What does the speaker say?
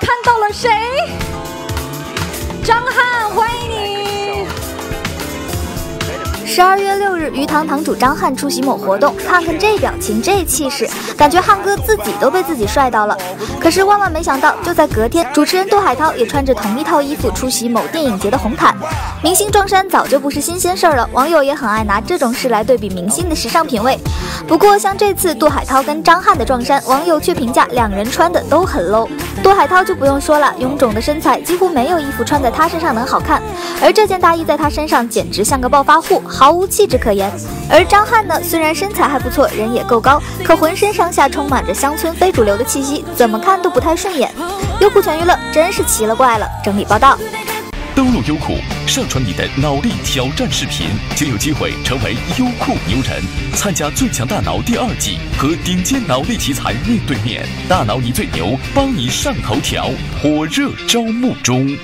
看到了谁？张翰，欢迎你！十二月六日，鱼塘堂主张翰出席某活动，看看这表情，这气势，感觉汉哥自己都被自己帅到了。可是万万没想到，就在隔天，主持人杜海涛也穿着同一套衣服出席某电影节的红毯。明星撞衫早就不是新鲜事儿了，网友也很爱拿这种事来对比明星的时尚品味。不过像这次杜海涛跟张翰的撞衫，网友却评价两人穿的都很 low。杜海涛就不用说了，臃肿的身材几乎没有衣服穿在他身上能好看，而这件大衣在他身上简直像个暴发户，毫无气质可言。而张翰呢，虽然身材还不错，人也够高，可浑身上下充满着乡村非主流的气息，怎么看都不太顺眼。优酷全娱乐真是奇了怪了，整理报道。登录优酷，上传你的脑力挑战视频，就有机会成为优酷牛人，参加《最强大脑》第二季，和顶尖脑力奇才面对面。大脑你最牛，帮你上头条，火热招募中。